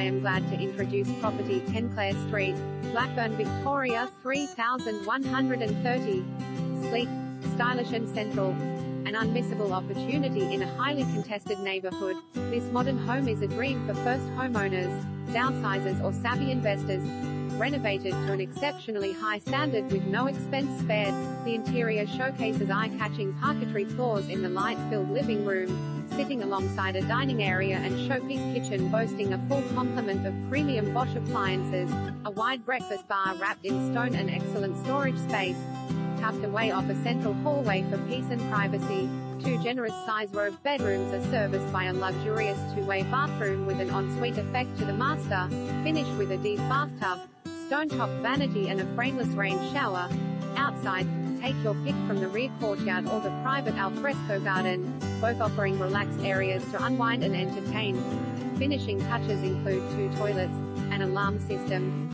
I am glad to introduce property 10 Clare Street, Blackburn, Victoria 3130. Sleek, stylish and central. An unmissable opportunity in a highly contested neighborhood. This modern home is a dream for first homeowners, downsizers or savvy investors. Renovated to an exceptionally high standard with no expense spared, the interior showcases eye-catching parquetry floors in the light-filled living room, sitting alongside a dining area and showpiece kitchen boasting a full complement of premium Bosch appliances, a wide breakfast bar wrapped in stone and excellent storage space, tucked away off a central hallway for peace and privacy. Two generous size robe bedrooms are serviced by a luxurious two-way bathroom with an ensuite effect to the master, finished with a deep bathtub, stone-top vanity and a frameless rain shower. Outside, take your pick from the rear courtyard or the private alfresco garden, both offering relaxed areas to unwind and entertain. Finishing touches include two toilets, an alarm system,